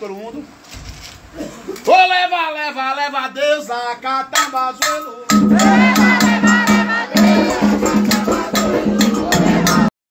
todo mundo. Vou leva, leva, levar Deus a catambazuelo. É.